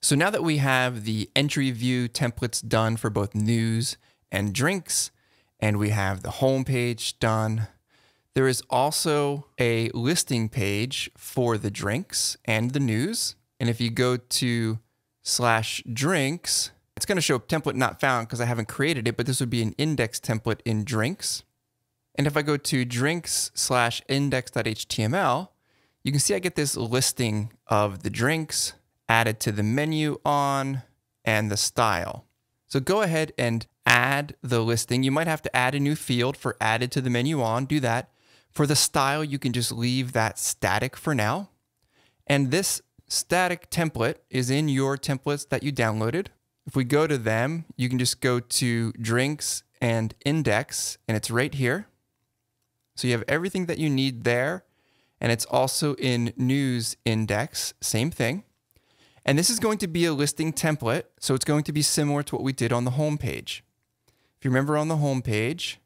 So now that we have the entry view templates done for both news and drinks, and we have the home page done, there is also a listing page for the drinks and the news. And if you go to slash drinks, it's going to show template not found because I haven't created it, but this would be an index template in drinks. And if I go to drinks slash index.html, you can see I get this listing of the drinks added to the menu on and the style. So go ahead and add the listing. You might have to add a new field for added to the menu on, do that. For the style, you can just leave that static for now. And this static template is in your templates that you downloaded. If we go to them, you can just go to drinks and index, and it's right here. So you have everything that you need there. And it's also in news index, same thing. And this is going to be a listing template. So it's going to be similar to what we did on the home page. If you remember on the home page,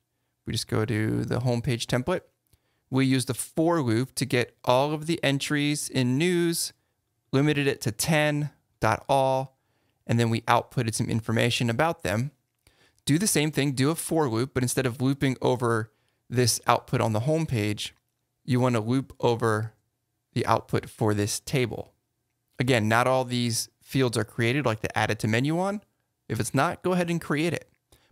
we just go to the home page template. We use the for loop to get all of the entries in news, limited it to 10 dot all, and then we outputted some information about them. Do the same thing, do a for loop, but instead of looping over this output on the home page, you want to loop over the output for this table. Again, not all these fields are created like the added to menu on. If it's not, go ahead and create it.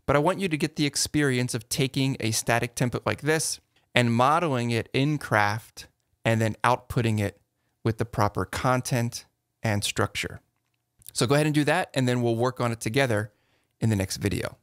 But I want you to get the experience of taking a static template like this and modeling it in Craft and then outputting it with the proper content and structure. So go ahead and do that, and then we'll work on it together in the next video.